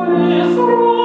always wrong.